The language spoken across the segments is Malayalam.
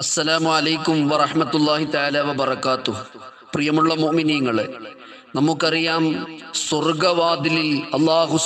അസ്സലാമു അലൈക്കും വറഹ്മത്തുള്ളാഹി തആല വബറകാത്തു പ്രിയമുള്ള മുഅ്മിനീങ്ങളെ നമുക്കറിയാം സ്വർഗവാതിലിൽ അള്ളാഹു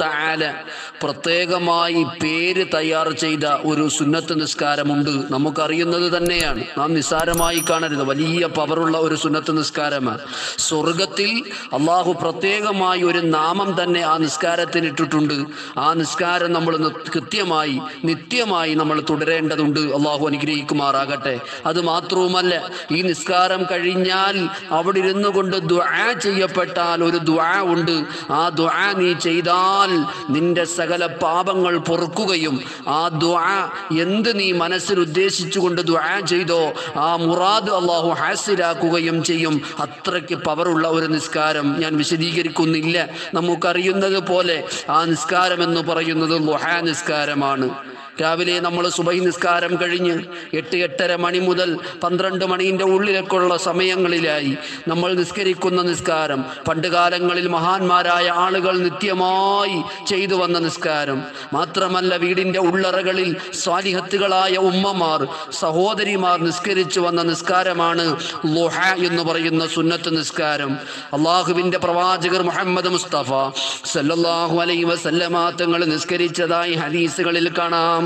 തആല പ്രത്യേകമായി പേര് തയ്യാർ ചെയ്ത ഒരു സുന്നത്ത് നിസ്കാരമുണ്ട്. നമുക്കറിയുന്നത് തന്നെയാണ്. നാം നിസ്സാരമായി കാണരുത്. വലിയ പവറുള്ള ഒരു സുന്നത്ത് നിസ്കാരമാണ്. സ്വർഗത്തിൽ അള്ളാഹു പ്രത്യേകമായി ഒരു നാമം തന്നെ ആ നിസ്കാരത്തിന് ഇട്ടിട്ടുണ്ട്. ആ നിസ്കാരം നമ്മൾ കൃത്യമായി നിത്യമായി നമ്മൾ തുടരേണ്ടതുണ്ട്. അള്ളാഹു അനുഗ്രഹിക്കുമാറാകട്ടെ. അത് മാത്രവുമല്ല ഈ നിസ്കാരം കഴിഞ്ഞാൽ അവിടെ ഇരുന്നു കൊണ്ട് ദുആ ചെയ്യപ്പെട്ടാൽ ഒരു ദുആ ഉണ്ട്. ആ ദുആ നീ ചെയ്താൽ നിന്റെ സകല പാപങ്ങൾ പൊറുക്കുകയും ആ ദുആ എന്ത് നീ മനസ്സിൽ ഉദ്ദേശിച്ചുകൊണ്ട് ദുആ ചെയ്തോ ആ മുറാദ് അള്ളാഹു ഹാസിലാക്കുകയും ചെയ്യും. അത്രയ്ക്ക് പവറുള്ള ഒരു നിസ്കാരം ഞാൻ വിശദീകരിക്കുന്നില്ല. നമുക്കറിയുന്നത് പോലെ ആ നിസ്കാരം എന്ന് പറയുന്നത് ലുഹാ നിസ്കാരമാണ്. രാവിലെ നമ്മൾ സുബൈ നിസ്കാരം കഴിഞ്ഞ് എട്ട് എട്ടര മണി മുതൽ പന്ത്രണ്ട് മണീന്റെ ഉള്ളിലേക്കുള്ള സമയങ്ങളിലായി നമ്മൾ നിസ്കരിക്കുന്ന നിസ്കാരം. പണ്ട് കാലങ്ങളിൽ മഹാന്മാരായ ആളുകൾ നിത്യമായി ചെയ്തു വന്ന നിസ്കാരം. മാത്രമല്ല വീടിന്റെ ഉള്ളറകളിൽ സ്വാലിഹത്തുകളായ ഉമ്മമാർ സഹോദരിമാർ നിസ്കരിച്ചു വന്ന നിസ്കാരമാണ് ലുഹ എന്ന് പറയുന്ന സുന്നത്ത് നിസ്കാരം. അള്ളാഹുവിന്റെ പ്രവാചകർ മുഹമ്മദ് മുസ്തഫ സല്ലാഹു അലൈഹി വസല്ലമ തങ്ങൾ നിസ്കരിച്ചതായി ഹദീസുകളിൽ കാണാം.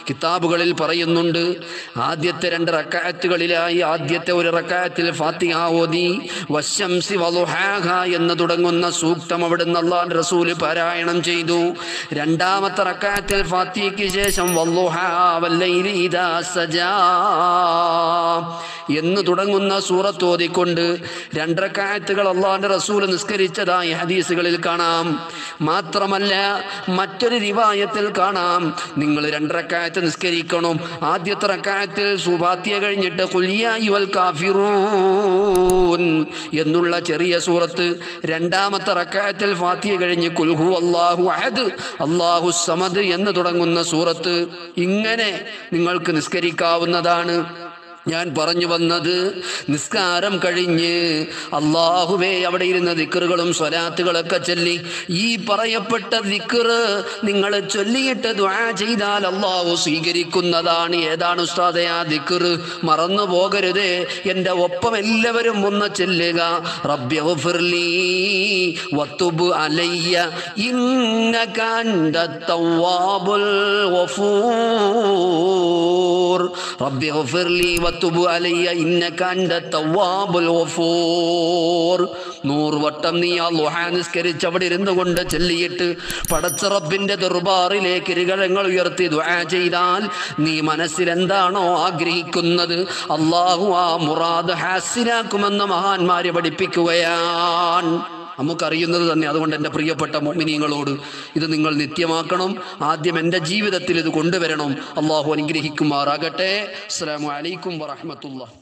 കിതാബുകളിൽ പറയുന്നുണ്ട് ആദ്യത്തെ രണ്ട് റക്കായത്തുകളിലായി ആദ്യത്തെ ഒരു റക്കായത്തിൽ ഫാത്തിഹ ഓതി വശംസി വലുഹാഹ എന്ന് തുടങ്ങുന്ന സൂക്തം അവിടുന്ന് നിന്നുള്ള റസൂൽ പാരായണം ചെയ്തു. രണ്ടാമത്തെ റക്കായത്തിൽ ഫാത്തിഹയ്ക്ക് ശേഷം എന്ന് തുടങ്ങുന്ന സൂറത്ത് ഓതിക്കൊണ്ട് രണ്ടരക്കായത്തുകൾ അള്ളാഹിന്റെ റസൂൽ നിസ്കരിച്ചതായി ഹദീസുകളിൽ കാണാം. മാത്രമല്ല മറ്റൊരു റിവായത്തിൽ കാണാം. നിങ്ങൾ രണ്ടരക്കായത്ത് നിസ്കരിക്കണം. ആദ്യത്തെ റക്കായത്തിൽ സുബാത്തിയ കഴിഞ്ഞിട്ട് എന്നുള്ള ചെറിയ സൂറത്ത്. രണ്ടാമത്തെ റക്കായത്തിൽ ഫാത്തിയ കഴിഞ്ഞ് കുൽഹു അള്ളാഹു അഹദ് അള്ളാഹു സമദ് എന്ന് തുടങ്ങുന്ന സൂറത്ത്. ഇങ്ങനെ നിങ്ങൾക്ക് നിസ്കരിക്കാവുന്നതാണ്. ഞാൻ പറഞ്ഞു വന്നത് നിസ്കാരം കഴിഞ്ഞ് അള്ളാഹുവേ അവിടെ ഇരുന്ന ദിക്കറുകളും സ്വലാത്തുകളൊക്കെ ചൊല്ലി. ഈ പറയപ്പെട്ട ദിക്കറ് നിങ്ങൾ ചൊല്ലിയിട്ട് ദ്വാ ചെയ്താൽ അള്ളാഹു സ്വീകരിക്കുന്നതാണ്. ഏതാണ് ഉസ്താദെ ആ ദിക്കറ് മറന്നു പോകരുതേ. എന്റെ ഒപ്പം എല്ലാവരും ഒന്ന് ചെല്ലുക. റബ്ബിഗ്ഫിർലി വത്തുബ് ഗഫൂർ റബ്ബിഗ്ഫിർലി വത്തുബ് അലയ്യ ഇന്നക അൻത തവ്വാബുൽ ഗഫൂർ. നൂറ് വട്ടം നീ ആ ലുഹാ നിസ്കരിച്ച് അവിടെ ഇരുന്നു കൊണ്ട് ചൊല്ലിയിട്ട് പടച്ച റബ്ബിന്റെ ദർബാറിലേക്ക് ഇരുകരങ്ങൾ ഉയർത്തി ദുആ ചെയ്താൽ നീ മനസ്സിൽ എന്താണോ ആഗ്രഹിക്കുന്നത് അള്ളാഹു ആ മുറാദ് ഹാസിലാക്കുമെന്ന് മഹാന്മാരെ പഠിപ്പിക്കുകയാണ്. നമുക്കറിയുന്നത് തന്നെ അതുകൊണ്ട് എന്റെ പ്രിയപ്പെട്ട മോമിനിയങ്ങളോട് ഇത് നിങ്ങൾ നിത്യമാക്കണം. ആദ്യം എന്റെ ജീവിതത്തിൽ ഇത് കൊണ്ടുവരണം. അള്ളാഹു അനുഗ്രഹിക്കുമാറാകട്ടെ. അസ്സാം വലൈക്കും വറഹ്മത്തുള്ളാഹി.